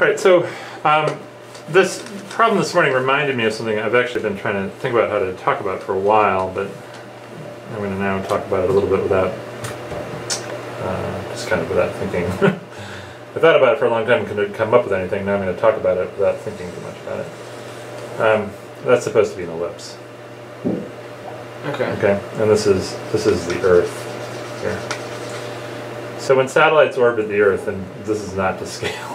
Right, so um, this problem this morning reminded me of something I've actually been trying to think about how to talk about for a while, but I'm going to now talk about it a little bit without, uh, just kind of without thinking. I thought about it for a long time and couldn't come up with anything. Now I'm going to talk about it without thinking too much about it. Um, that's supposed to be an ellipse. Okay. Okay, and this is this is the Earth here. So when satellites orbit the Earth, and this is not to scale,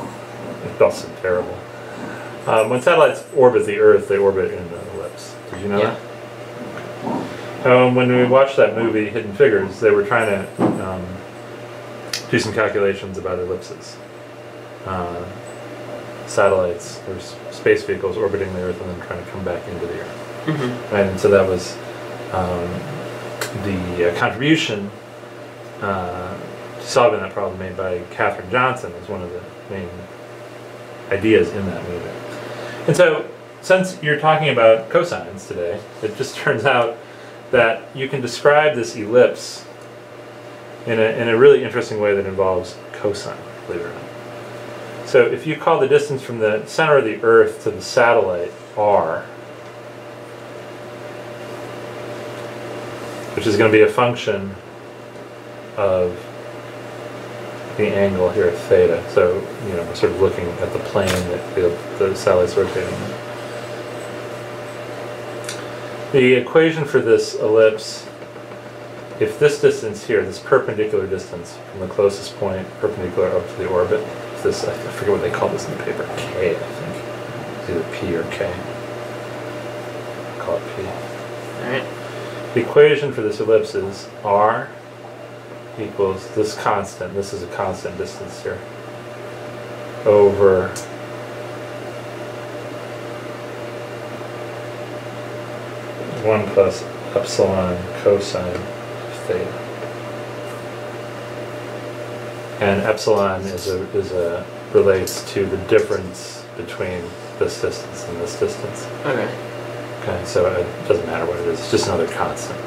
it's also terrible. Um, when satellites orbit the Earth, they orbit in an ellipse. Did you know Yeah. that? Um, when we watched that movie, Hidden Figures, they were trying to um, do some calculations about ellipses. Uh, satellites, or s- space vehicles orbiting the Earth and then trying to come back into the Earth. Mm-hmm. And so that was um, the uh, contribution uh, to solving that problem made by Katherine Johnson as one of the main ideas in that movie. And so, since you're talking about cosines today, it just turns out that you can describe this ellipse in a, in a really interesting way that involves cosine, believe it or not. So if you call the distance from the center of the Earth to the satellite r, which is going to be a function of the angle here, at theta. So, you know, we're sort of looking at the plane that the, the satellite's rotating in. The equation for this ellipse, if this distance here, this perpendicular distance from the closest point perpendicular up to the orbit, is this, I forget what they call this in the paper, k, I think. It's either p or k. Call it p. Alright. The equation for this ellipse is r equals this constant, this is a constant distance here, over one plus epsilon cosine theta. And epsilon is a, is a, relates to the difference between this distance and this distance. Okay. Okay, so it doesn't matter what it is, it's just another constant.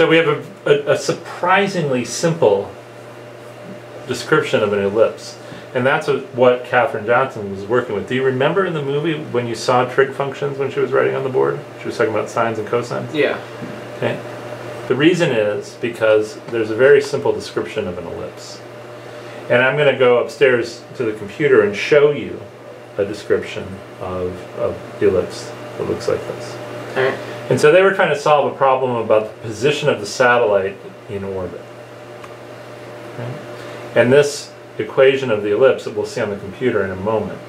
So we have a, a, a surprisingly simple description of an ellipse. And that's what, Katherine Johnson was working with. Do you remember in the movie when you saw trig functions when she was writing on the board? She was talking about sines and cosines? Yeah. Okay. The reason is because there's a very simple description of an ellipse. And I'm going to go upstairs to the computer and show you a description of, of the ellipse that looks like this. Alright. And so they were trying to solve a problem about the position of the satellite in orbit. And this equation of the ellipse that we'll see on the computer in a moment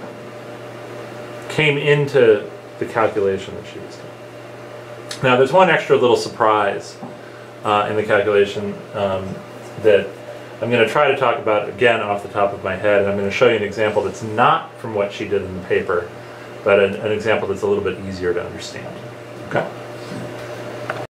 came into the calculation that she was doing. Now, there's one extra little surprise uh, in the calculation um, that I'm going to try to talk about again off the top of my head, and I'm going to show you an example that's not from what she did in the paper, but an, an example that's a little bit easier to understand. Okay.